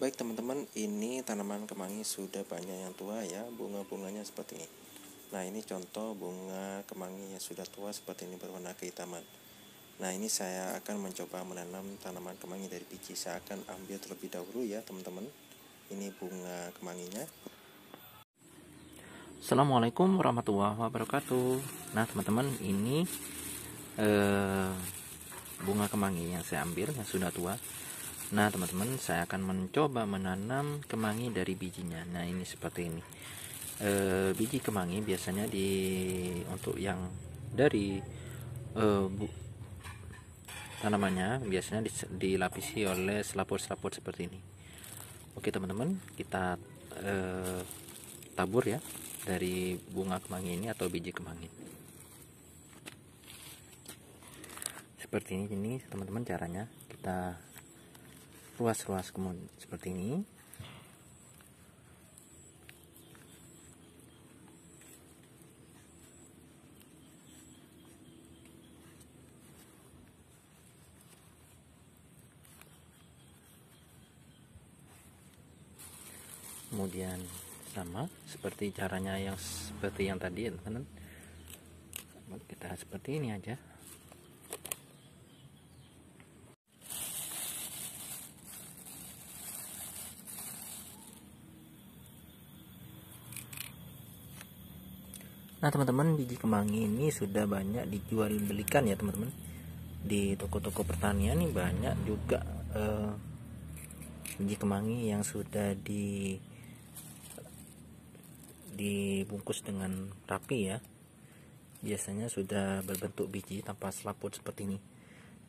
Baik teman-teman, ini tanaman kemangi sudah banyak yang tua ya, bunga-bunganya seperti ini. Nah ini contoh bunga kemangi yang sudah tua seperti ini berwarna kehitaman. Nah ini saya akan mencoba menanam tanaman kemangi dari biji. Saya akan ambil terlebih dahulu ya teman-teman. Ini bunga kemanginya. Assalamualaikum warahmatullahi wabarakatuh. Nah teman-teman ini eh, bunga kemangi yang saya ambil yang sudah tua Nah teman-teman saya akan mencoba menanam kemangi dari bijinya. Nah ini seperti ini. E, Biji kemangi biasanya di untuk yang dari e, bu, tanamannya biasanya dilapisi oleh selaput-selaput seperti ini. Oke teman-teman kita e, tabur ya dari bunga kemangi ini atau biji kemangi. Seperti ini ini teman-teman caranya. Kita ruas-ruas kemudian seperti ini. Kemudian sama seperti caranya yang seperti yang tadi ya teman-teman. Kita seperti ini aja Nah teman-teman biji kemangi ini sudah banyak dijual belikan ya teman-teman. Di toko-toko pertanian ini banyak juga uh, biji kemangi yang sudah di dibungkus dengan rapi ya. Biasanya sudah berbentuk biji tanpa selaput seperti ini.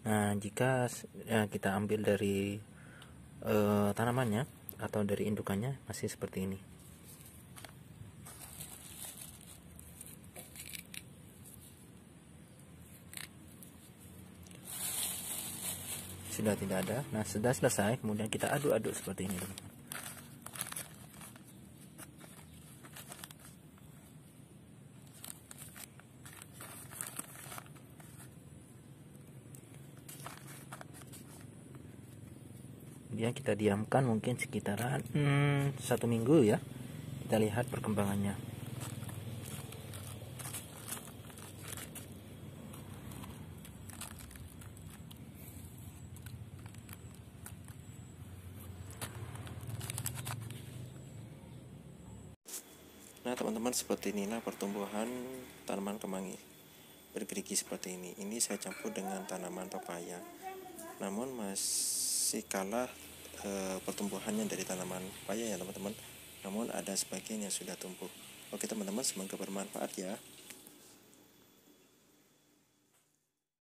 Nah jika ya, kita ambil dari uh, tanamannya atau dari indukannya masih seperti ini sudah tidak ada. Nah sudah selesai. Kemudian kita aduk-aduk seperti ini. Teman kemudian kita diamkan mungkin sekitaran hmm, satu minggu ya. Kita lihat perkembangannya Nah teman-teman seperti inilah pertumbuhan tanaman kemangi bergerigi seperti ini. Ini saya campur dengan tanaman papaya. Namun masih kalah e, pertumbuhannya dari tanaman papaya ya teman-teman. Namun ada sebagian yang sudah tumbuh. Oke teman-teman semoga bermanfaat ya.